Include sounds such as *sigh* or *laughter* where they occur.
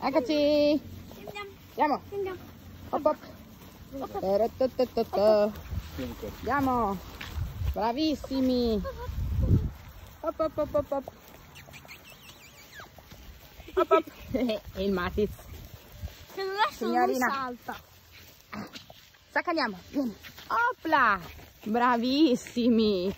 Eccoci. Andiamo. Hop hop. Eh, andiamo. Bravissimi. Hop hop hop hop hop. Hop hop. E *laughs* il Matiz. Che adesso Signorina. non salta. Saccaniamo. Vieni. Opla. Bravissimi.